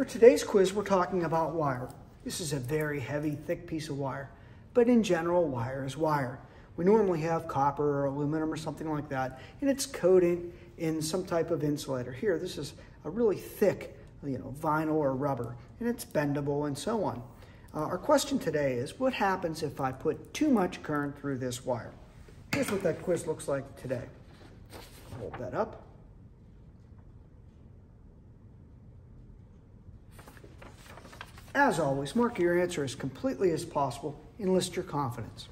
For today's quiz, we're talking about wire. This is a very heavy, thick piece of wire, but in general, wire is wire. We normally have copper or aluminum or something like that, and it's coated in some type of insulator. Here, this is a really thick, you know, vinyl or rubber, and it's bendable and so on. Uh, our question today is, what happens if I put too much current through this wire? Here's what that quiz looks like today. Hold that up. As always, mark your answer as completely as possible. Enlist your confidence.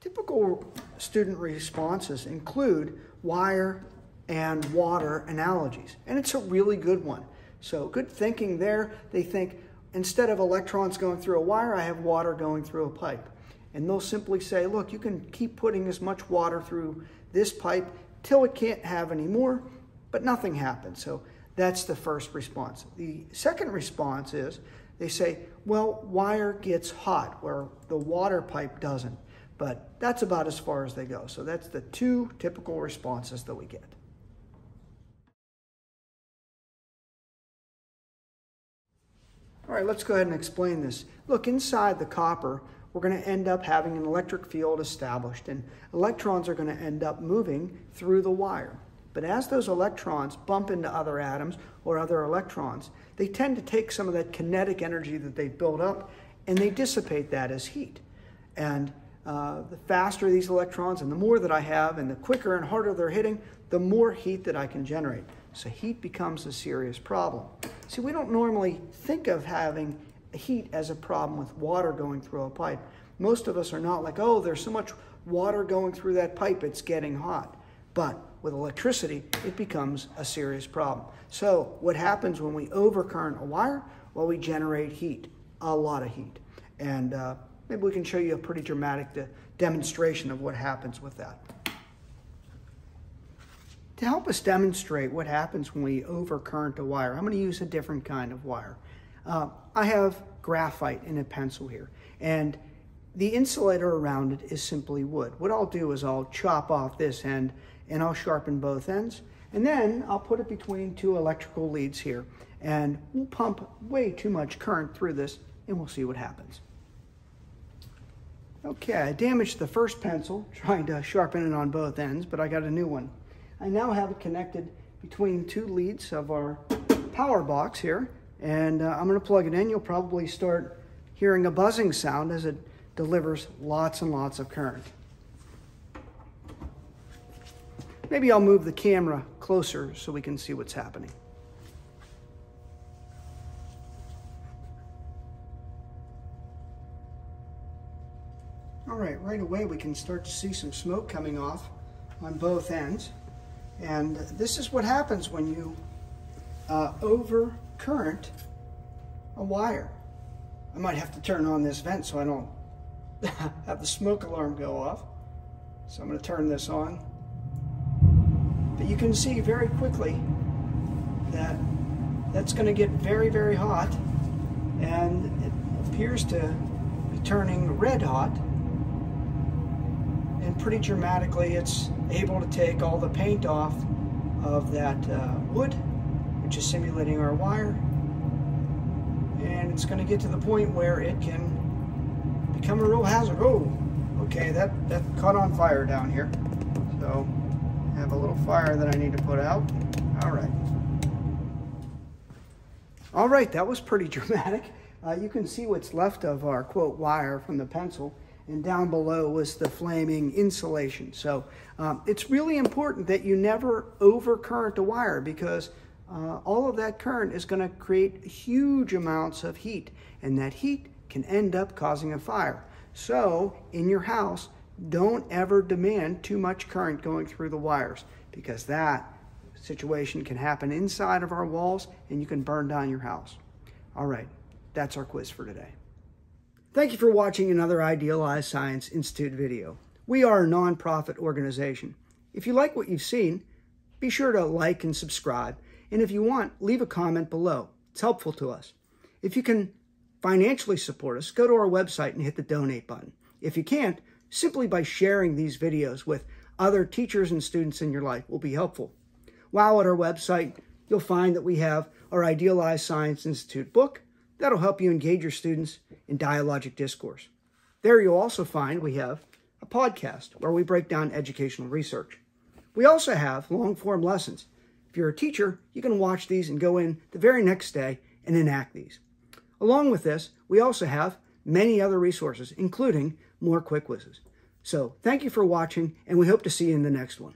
Typical student responses include wire and water analogies, and it's a really good one. So good thinking there. They think instead of electrons going through a wire, I have water going through a pipe. And they'll simply say, look, you can keep putting as much water through this pipe till it can't have any more, but nothing happens. So that's the first response. The second response is they say, well, wire gets hot where the water pipe doesn't. But that's about as far as they go. So that's the two typical responses that we get. All right, let's go ahead and explain this. Look, inside the copper, we're going to end up having an electric field established, and electrons are going to end up moving through the wire. But as those electrons bump into other atoms or other electrons, they tend to take some of that kinetic energy that they build up and they dissipate that as heat. And uh, the faster these electrons and the more that I have and the quicker and harder they're hitting, the more heat that I can generate. So heat becomes a serious problem. See, we don't normally think of having heat as a problem with water going through a pipe. Most of us are not like, oh, there's so much water going through that pipe, it's getting hot. But with electricity, it becomes a serious problem. So what happens when we overcurrent a wire? Well, we generate heat, a lot of heat. And uh, maybe we can show you a pretty dramatic de demonstration of what happens with that. To help us demonstrate what happens when we overcurrent a wire, I'm going to use a different kind of wire. Uh, I have graphite in a pencil here, and the insulator around it is simply wood. What I'll do is I'll chop off this end and I'll sharpen both ends, and then I'll put it between two electrical leads here, and we'll pump way too much current through this, and we'll see what happens. Okay, I damaged the first pencil trying to sharpen it on both ends, but I got a new one. I now have it connected between two leads of our power box here. And uh, I'm gonna plug it in. You'll probably start hearing a buzzing sound as it delivers lots and lots of current. Maybe I'll move the camera closer so we can see what's happening. All right, right away we can start to see some smoke coming off on both ends. And this is what happens when you uh, over current a wire. I might have to turn on this vent so I don't have the smoke alarm go off. So I'm going to turn this on. But you can see very quickly that that's going to get very, very hot. And it appears to be turning red hot and pretty dramatically it's able to take all the paint off of that uh, wood, which is simulating our wire. And it's going to get to the point where it can become a real hazard. Oh, okay, that, that caught on fire down here. So little fire that I need to put out. All right. All right, that was pretty dramatic. Uh, you can see what's left of our quote wire from the pencil and down below was the flaming insulation. So um, it's really important that you never overcurrent the wire because uh, all of that current is going to create huge amounts of heat and that heat can end up causing a fire. So in your house, don't ever demand too much current going through the wires because that situation can happen inside of our walls and you can burn down your house. All right, that's our quiz for today. Thank you for watching another Idealized Science Institute video. We are a nonprofit organization. If you like what you've seen, be sure to like and subscribe. And if you want, leave a comment below. It's helpful to us. If you can financially support us, go to our website and hit the donate button. If you can't, simply by sharing these videos with other teachers and students in your life will be helpful. While at our website, you'll find that we have our Idealized Science Institute book that'll help you engage your students in dialogic discourse. There you'll also find we have a podcast where we break down educational research. We also have long form lessons. If you're a teacher, you can watch these and go in the very next day and enact these. Along with this, we also have many other resources, including more quick quizzes. So thank you for watching, and we hope to see you in the next one.